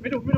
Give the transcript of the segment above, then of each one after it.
ไม่ดูไม่ดู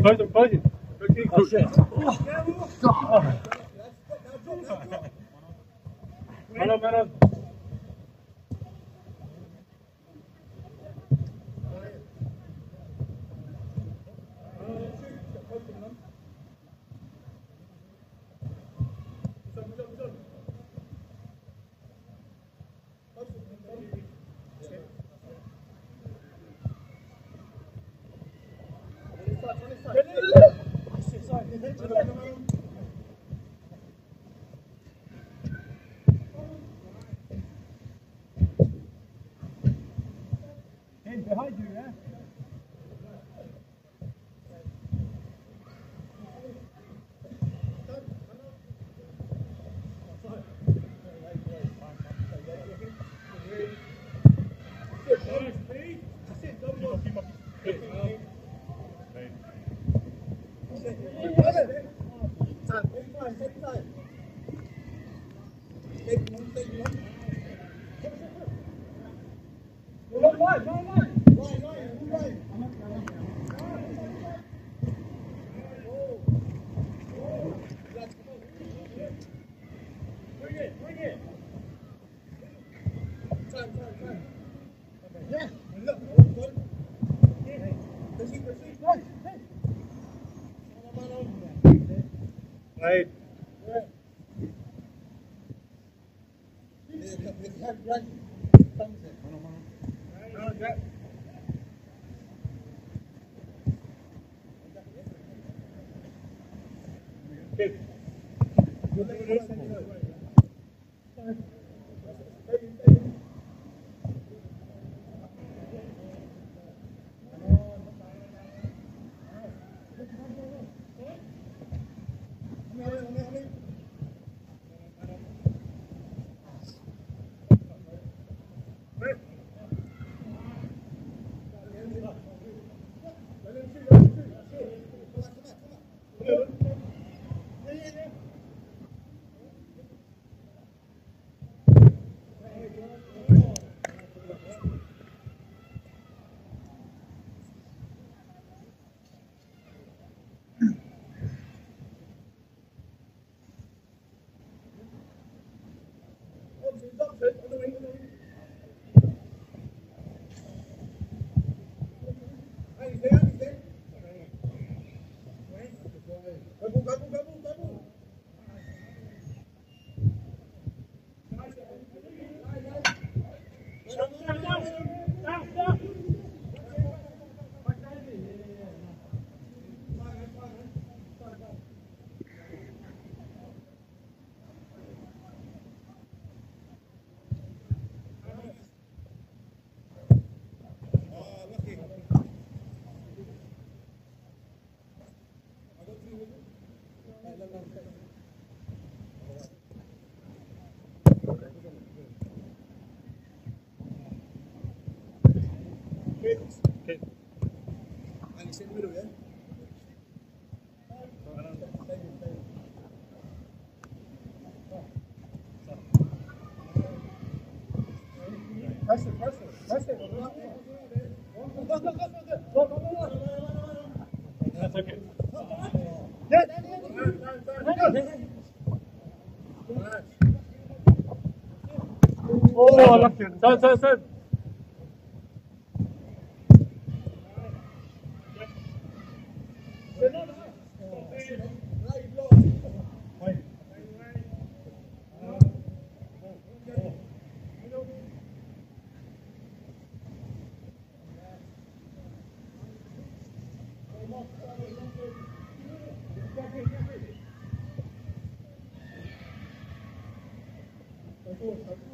Não pode, pode, pode. Mano, mano. That's okay. Yes. Oh, I love you. Sir, sir, sir. important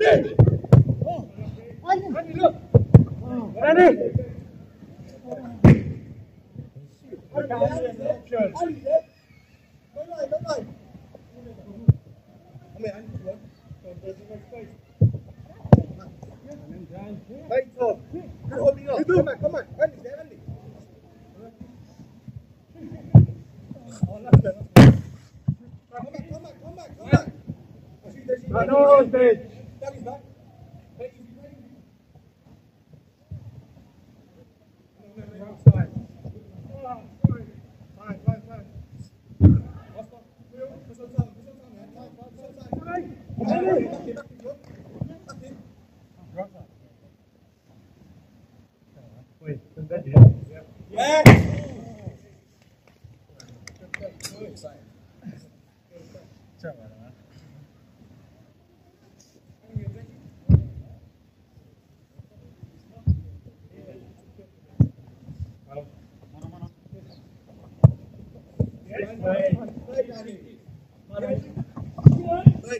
Hey!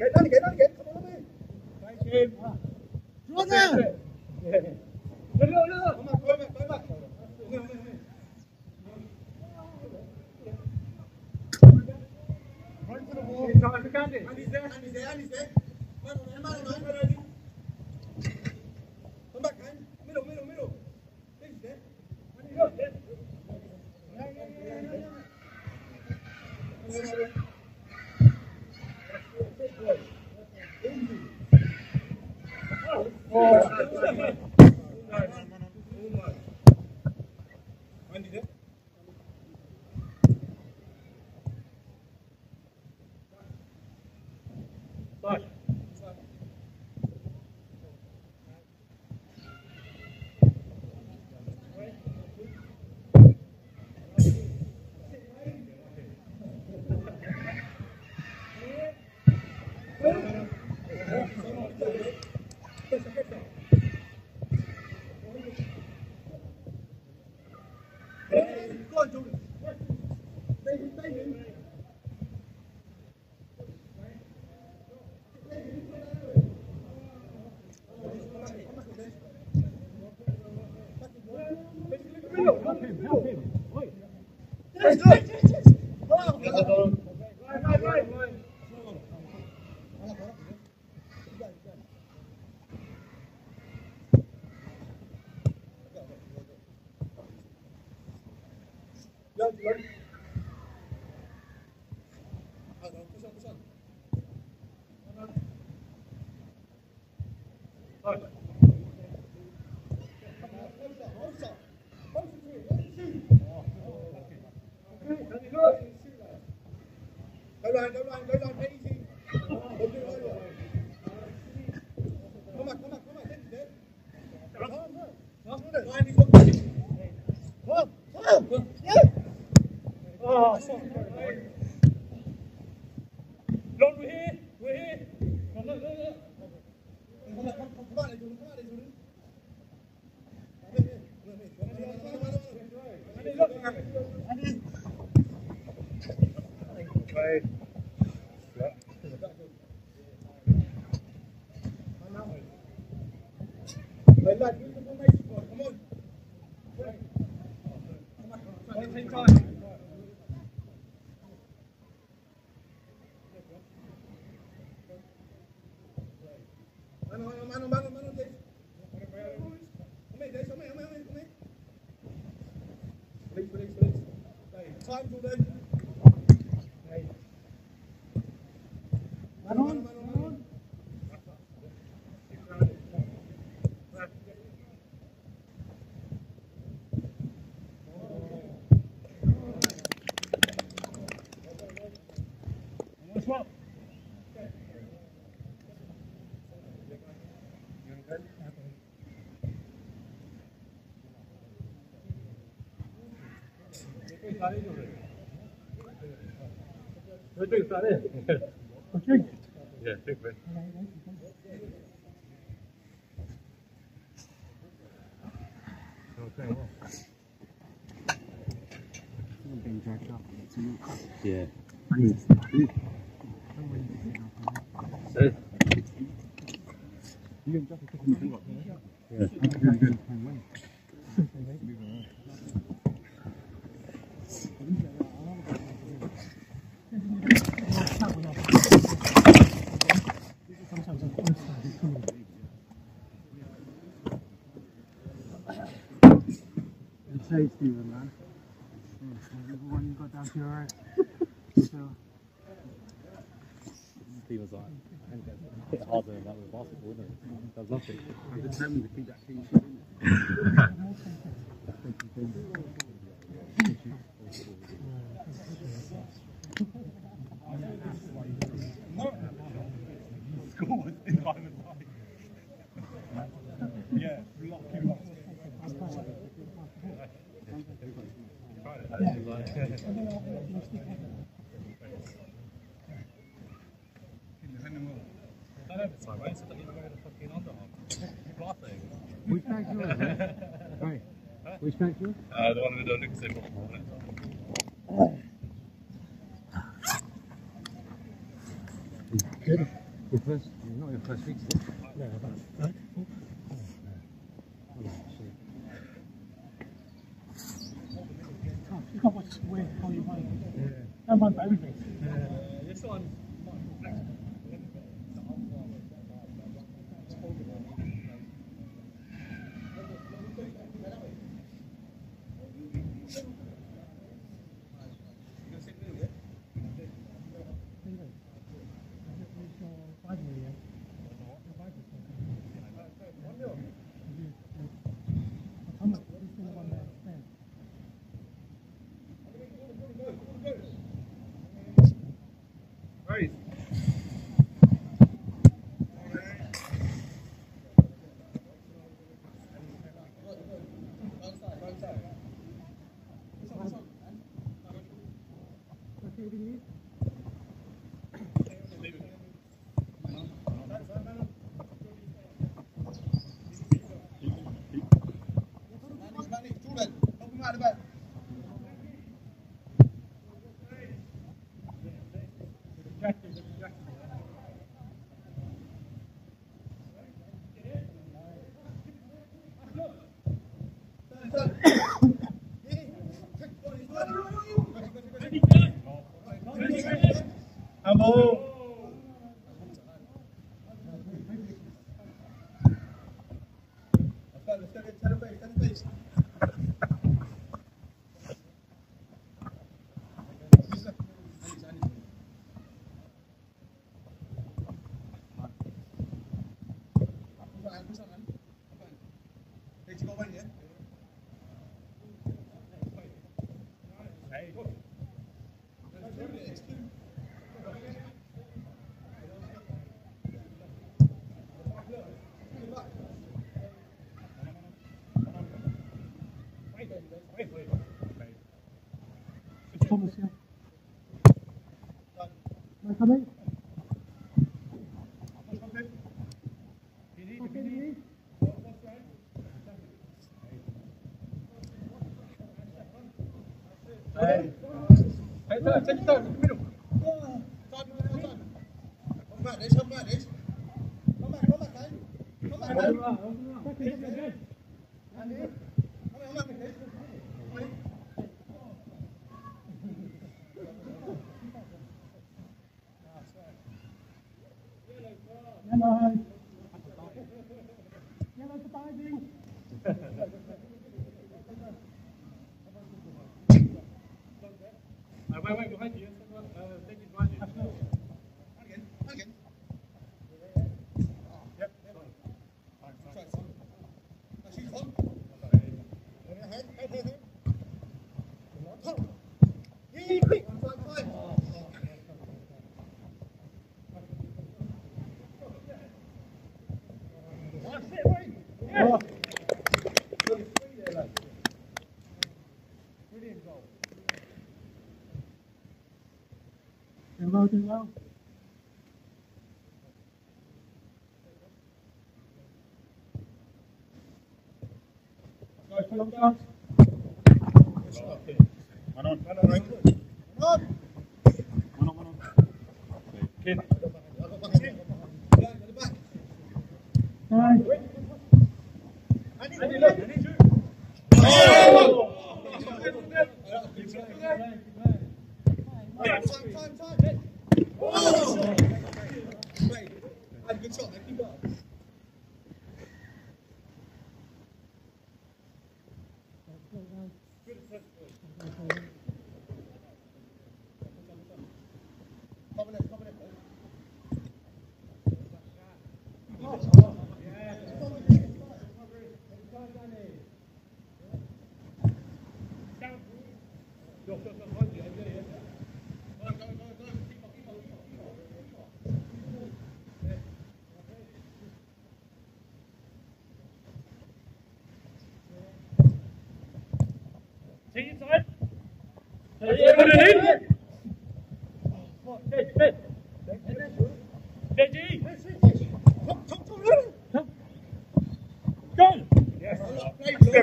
Get down, get down, get down. Come on, man. No, no, no. Come on, go back, go back. No, no, no. Run to the wall. And he's there, and he's there, and he's there. Run, run, run, run. Let's. đấu đoàn đấu đoàn đây gì có mặt có mặt có mặt thế thế không không không không không không không không không không không Drink started. Drink. Yeah, drink man. Yeah. Hey. It's tasty, man. Everyone you got down to your right. So, He was like, I think that's a bit harder than that with basketball, isn't it? There's nothing. I'm determined to keep that clean sheet. isn't it? Scores environment Yeah, lock you up. Which bank's yours? mate? Right. Which bank's yours? Uh, the one with the Olympics in você. Vai tá bem? Hey. Hey, take it down. Come here. Come back, não back, não back. Come back, come back. Come back, come. tôi từ lâu Rồi, không cho. Manon. Manon. Manon. Manon. Ken. Hai. Ani, Ani, Ani. Oh! Time, time, time.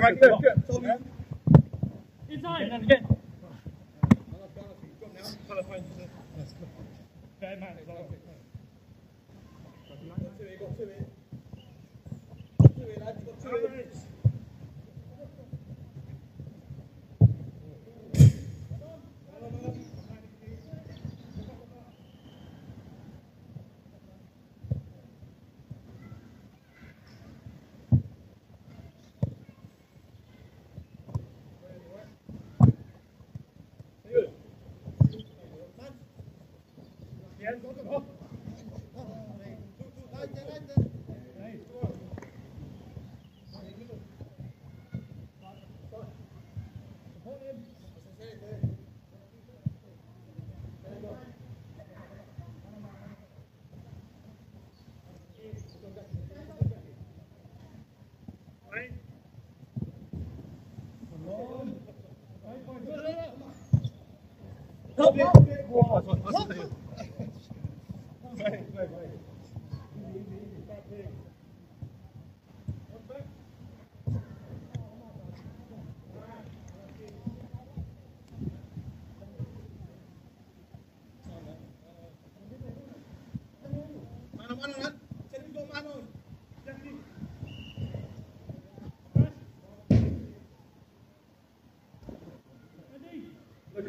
Right there.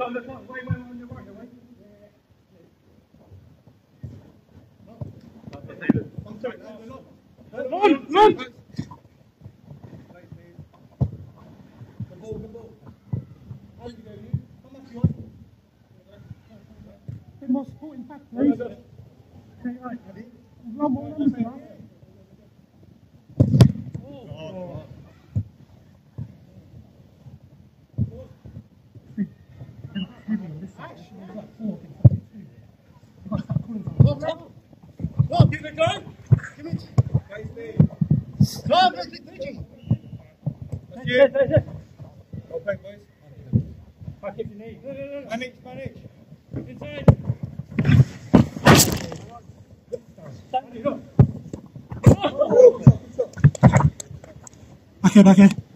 on the on. okay, bye.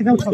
なんか？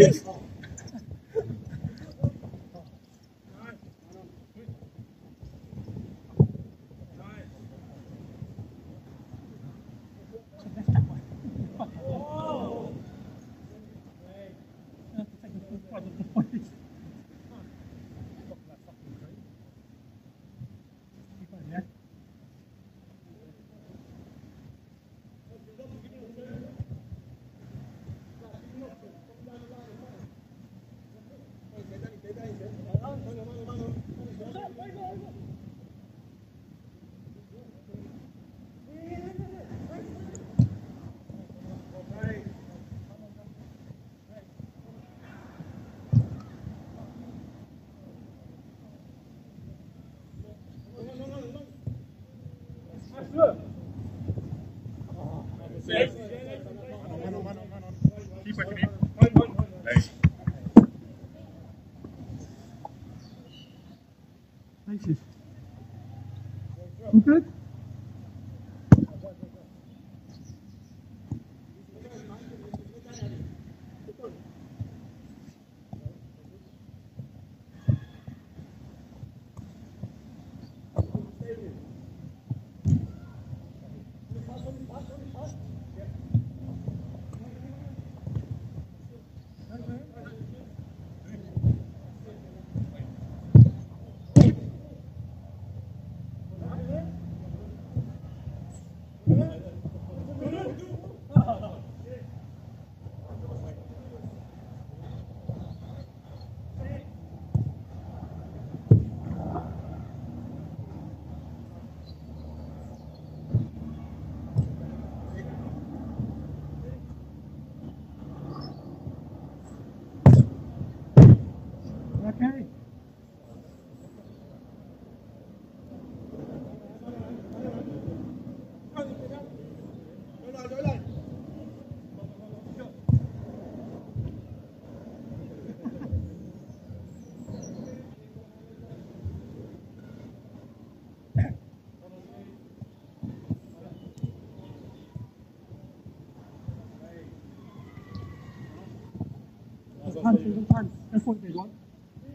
Punch, you can punch. Go forward, big one.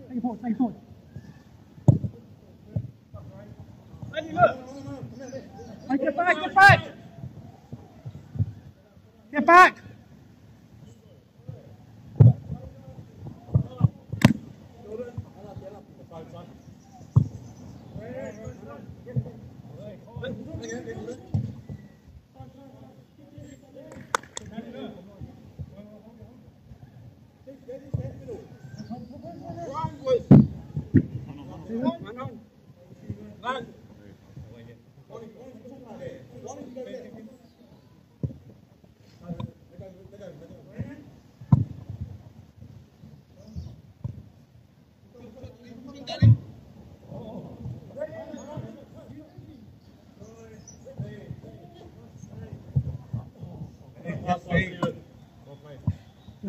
Take it forward, take it forward. Hey, get back, get back! Get back!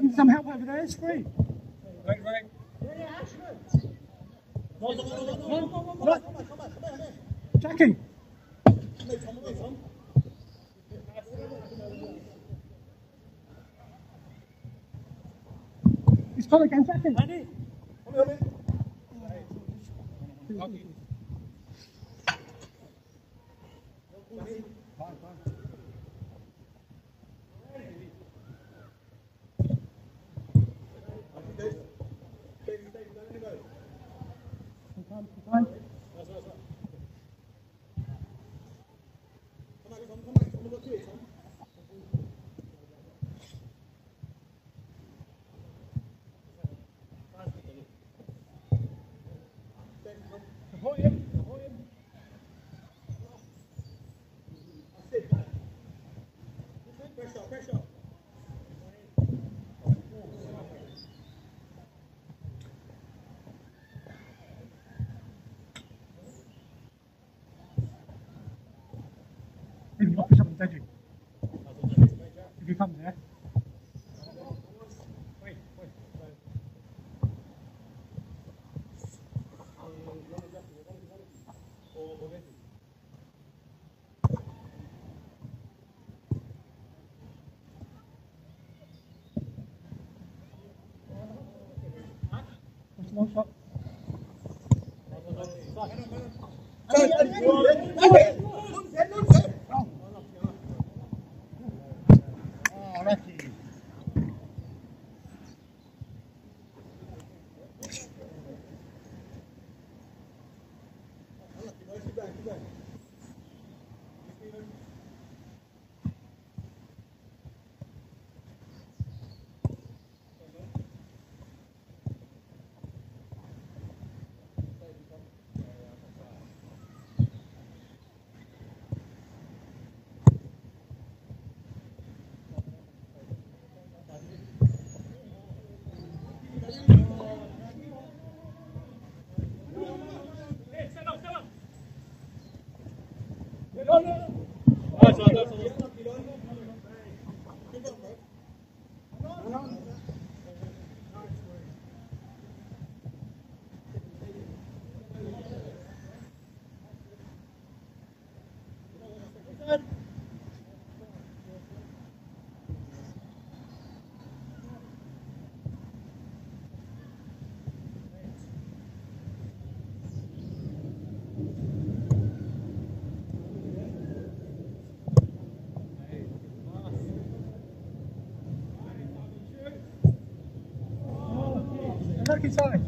Need some help over there, it's free. Right, right. Right. Jackie. He's coming again, Jackie. Fine. time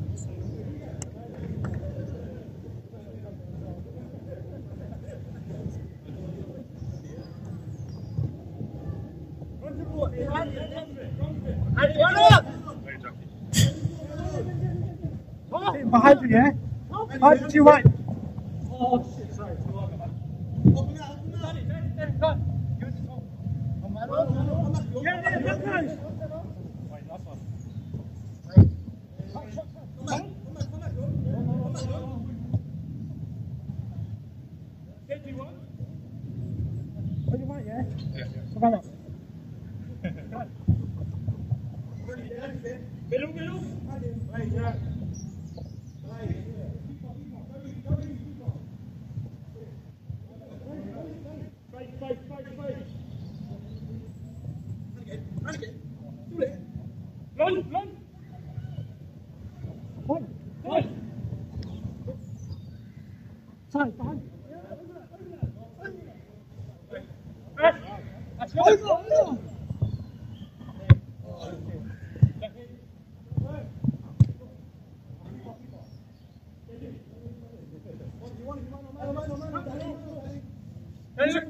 Behind you, yeah? Behind you, right?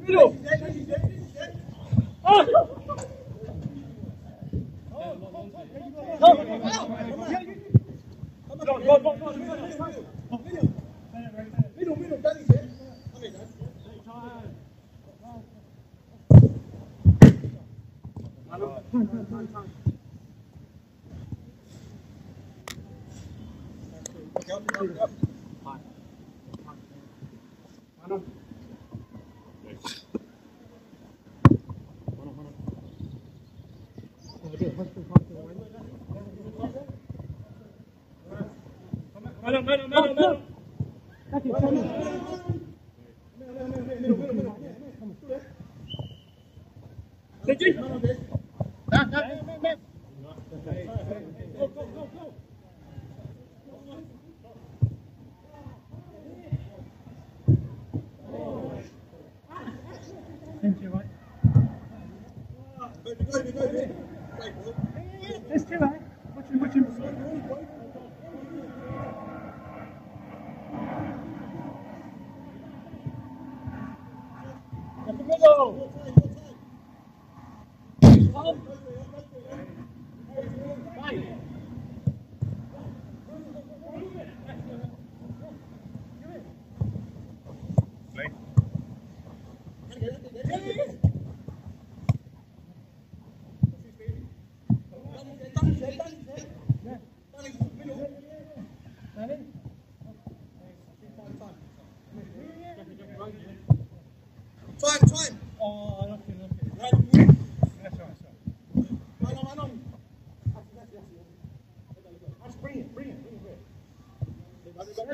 Tiro. no, no, no.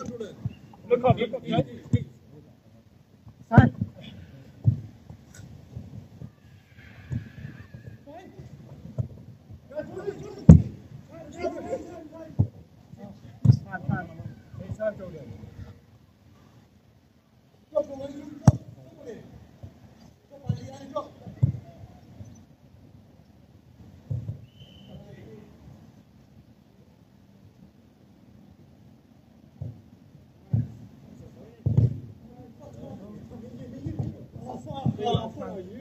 Look up, look up, right? Son. Time, time, time. It's not so good. Play.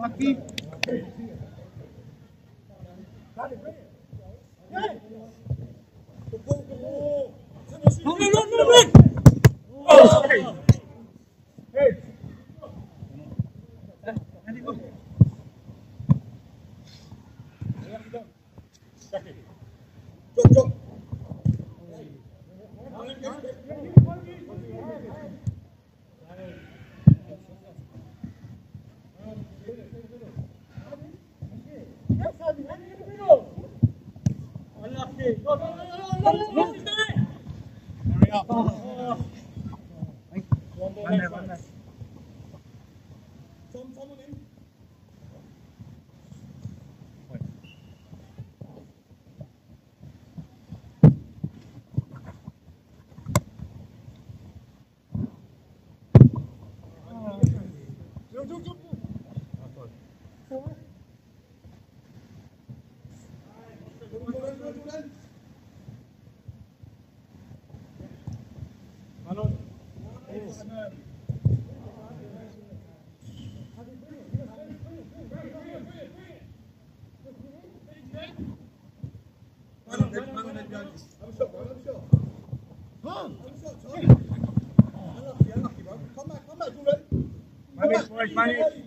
Aqui. Não, não, não, não, não. Oh, hey. Hey. Check it. Come on, come back, come back, Come ready? Come back.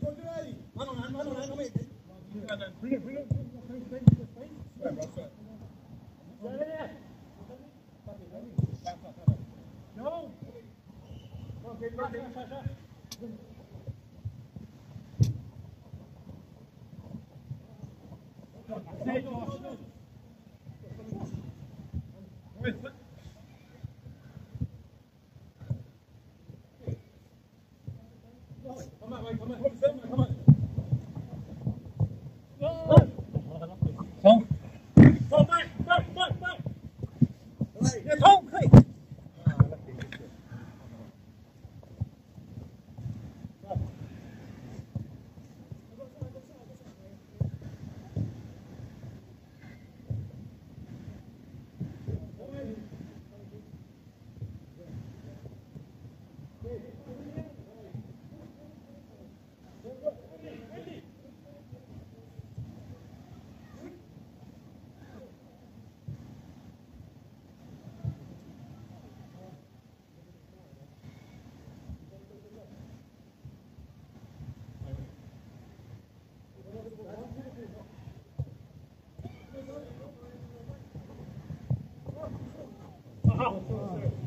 Oh,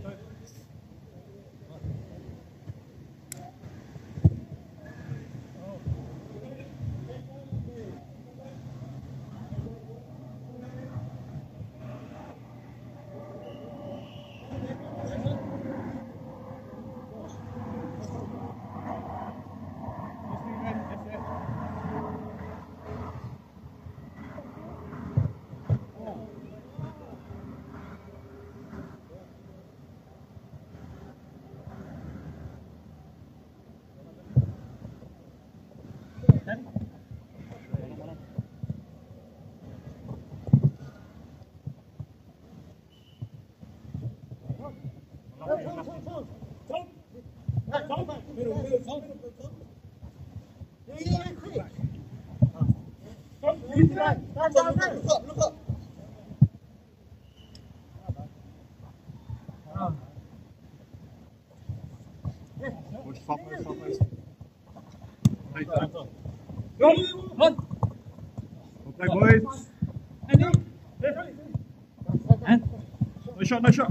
没事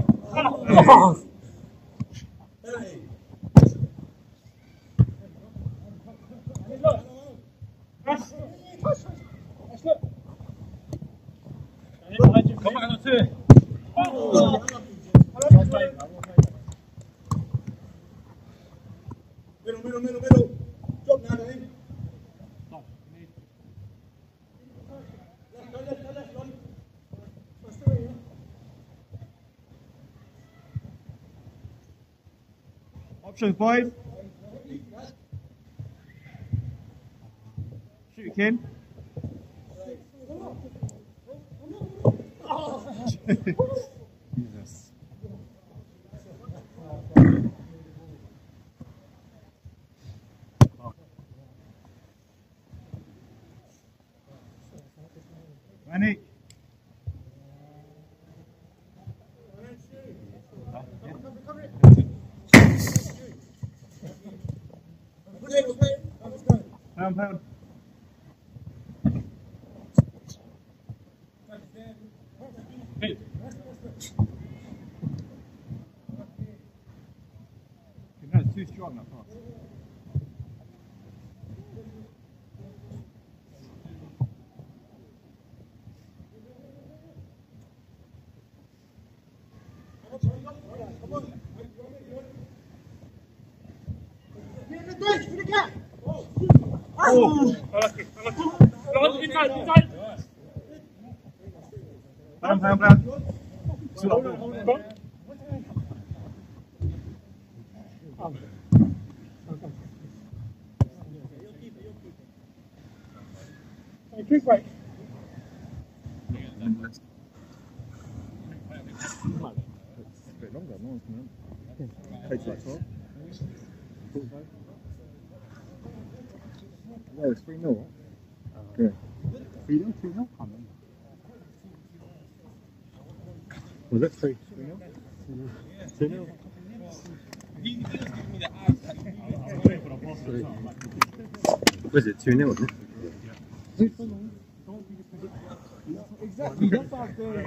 Shoot, boys. Shoot, you. Oh. Oh. Was it? Two nil. Was it two. Exactly. That's our thing.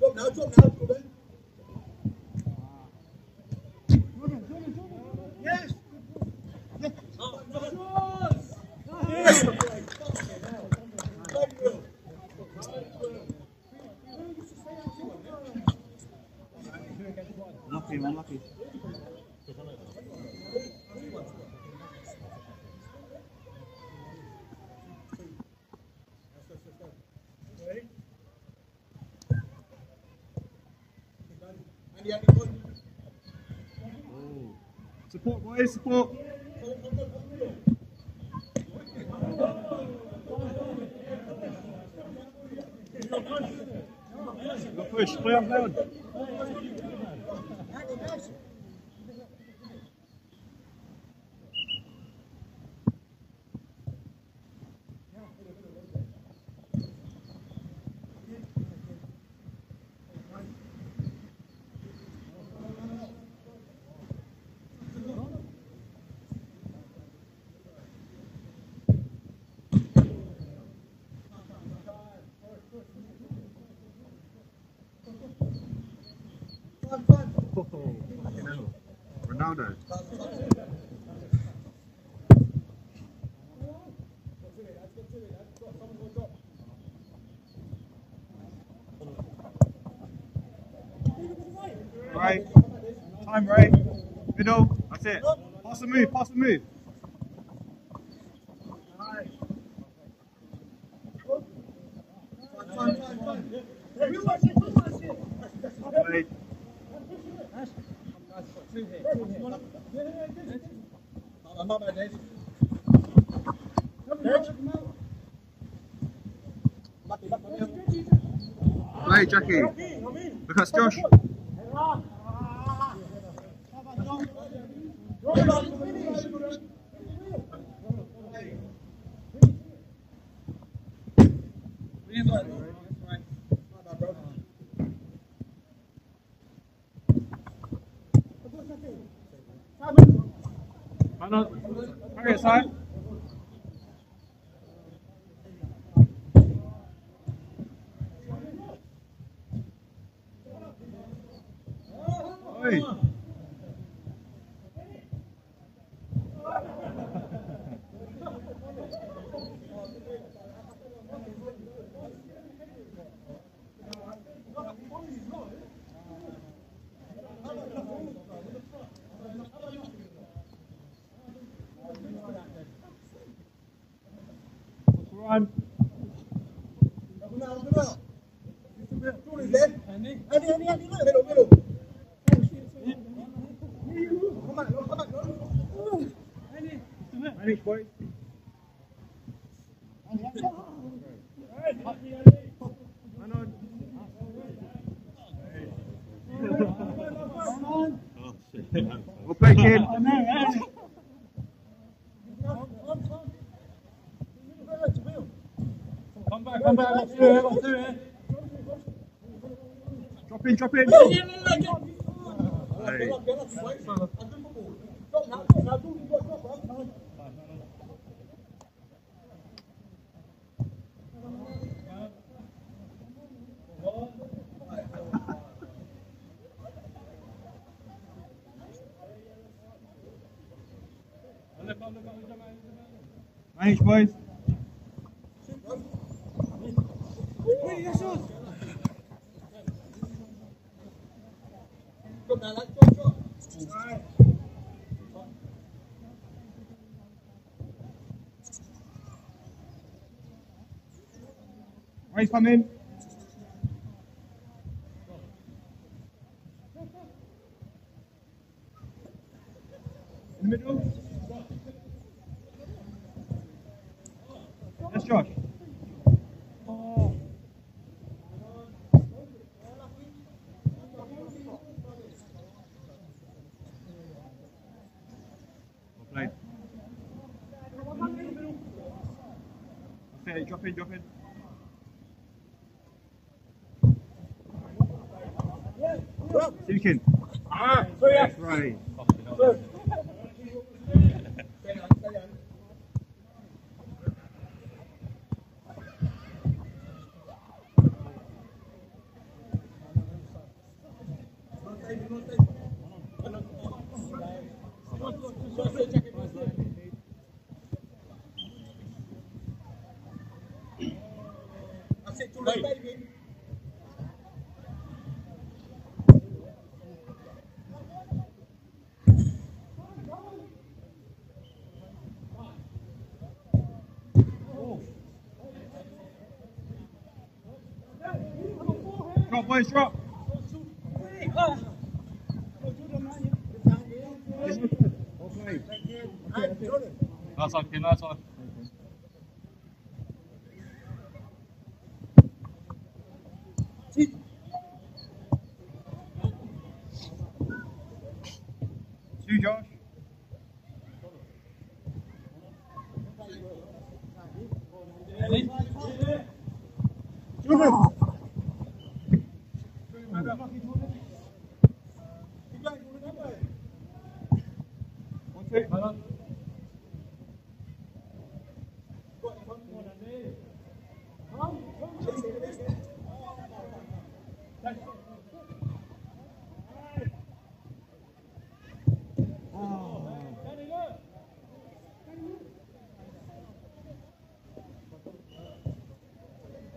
Chụp nào, chụp nào. Oh. Support, boys, support. Go push, play on down. the move, pass the move. Hey Jackie, look at Josh. On. Carry it side. Oi. Run. Open out, open out. Jordan, then. Andy, Andy, Andy, look. Middle, middle. Come back, come back, Manage, boys. Man on. Oh, shit. We'll play, kid. Come back. Let's do it. Let's it. Drop in, drop in. Hey. Manage, boys. Come in. In the middle. That's Josh. Well played. Okay, drop in, drop in. Silkin. Ah, so yeah. That's right. Drop, boys, drop. That's okay, that's on.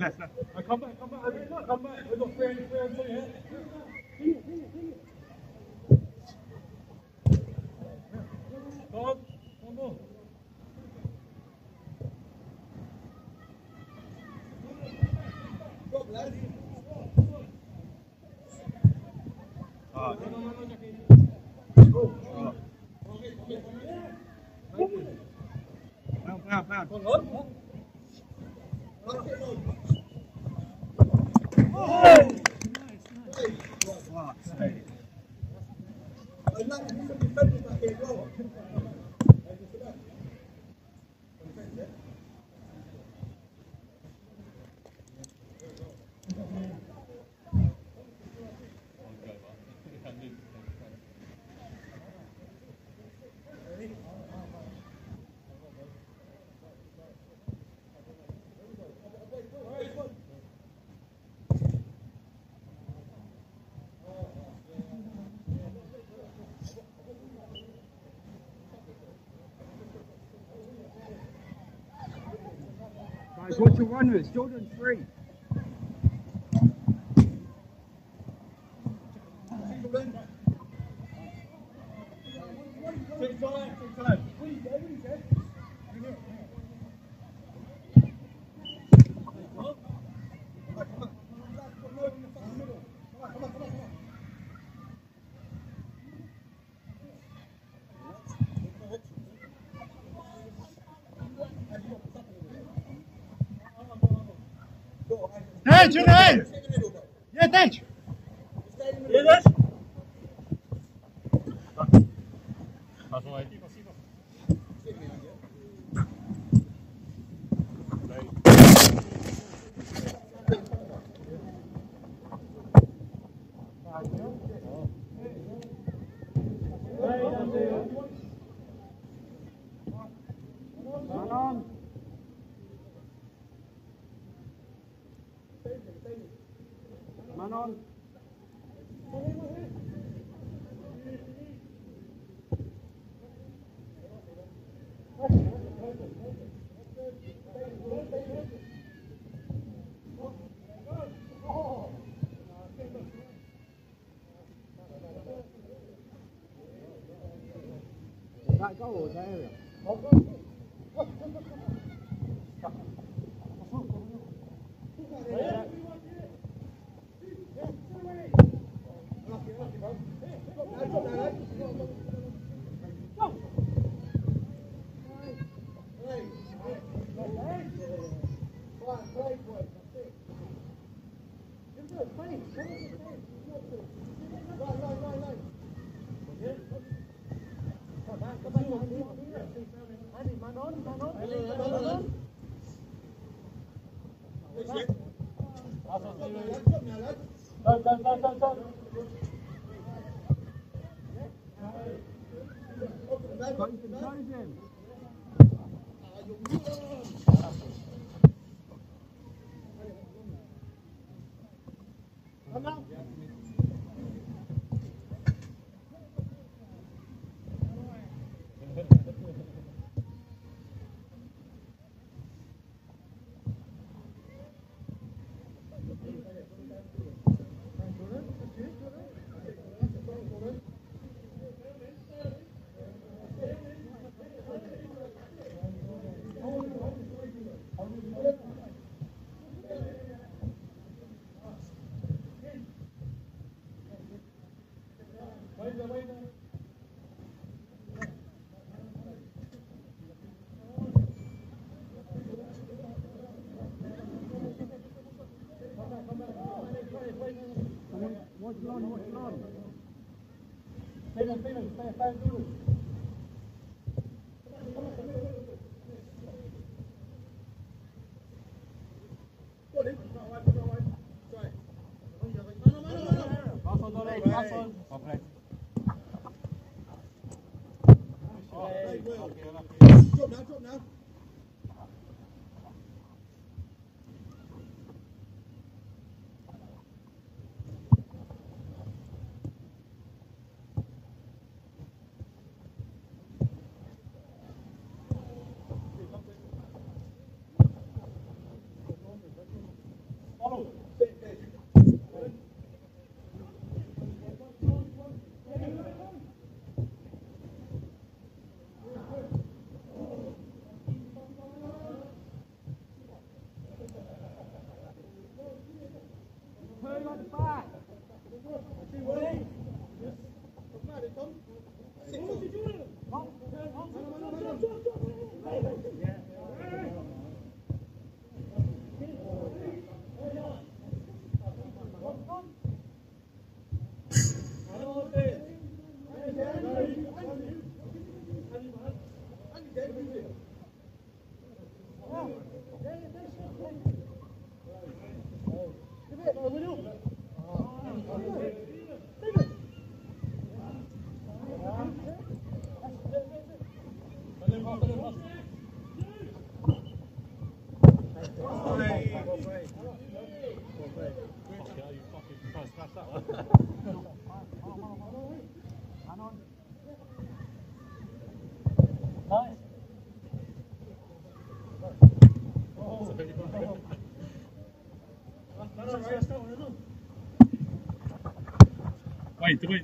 left, come back, come back, come back. We've got 300, 300 here. Guys, what's your run with? Jordan three. Junaid! Come on. 三十五 Wait,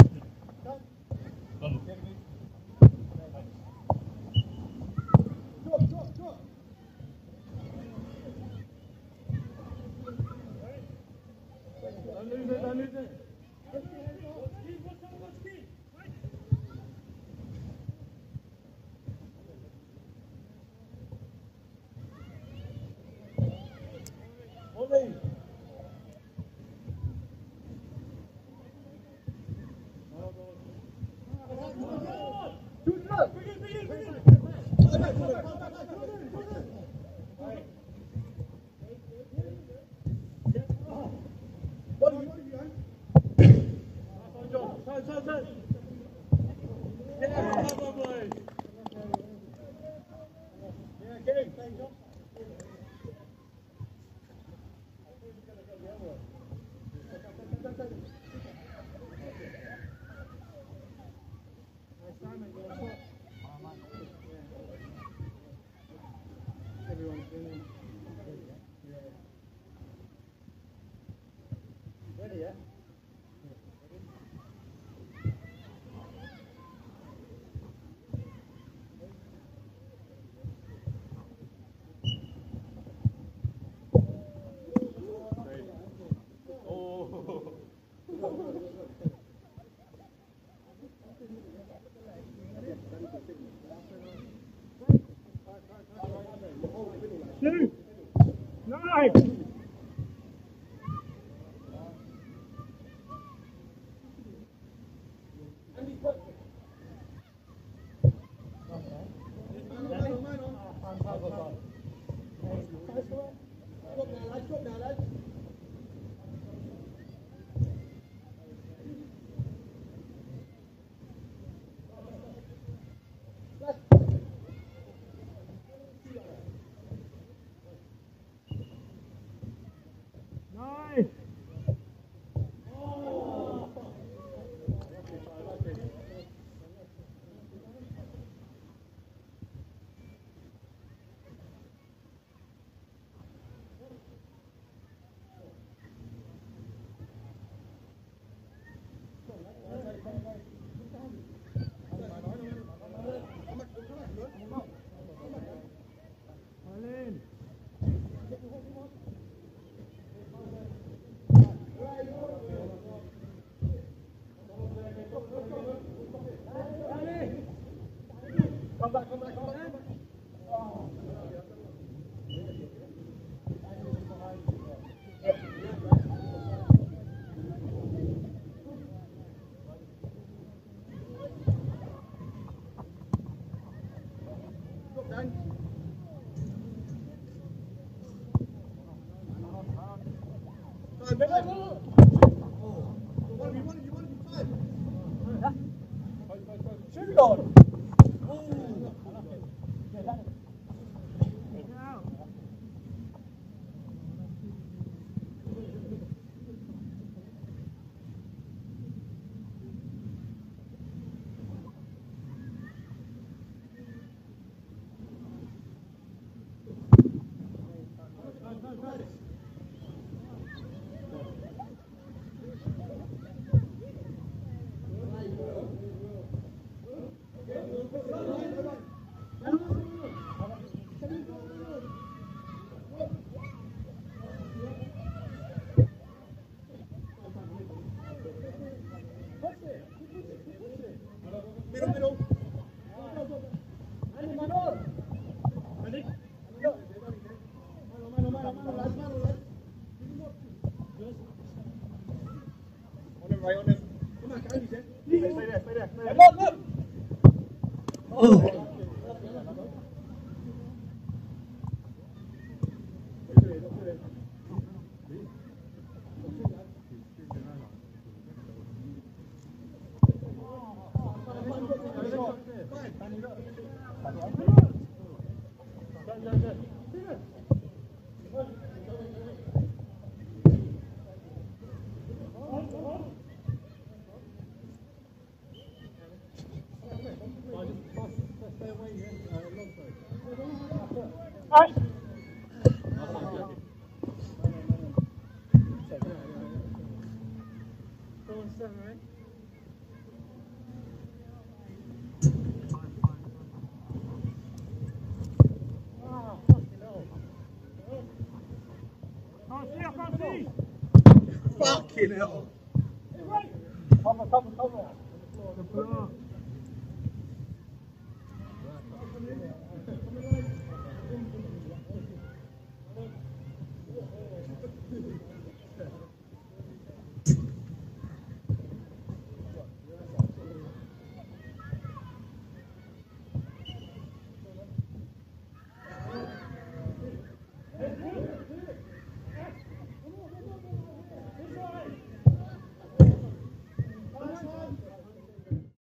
Stay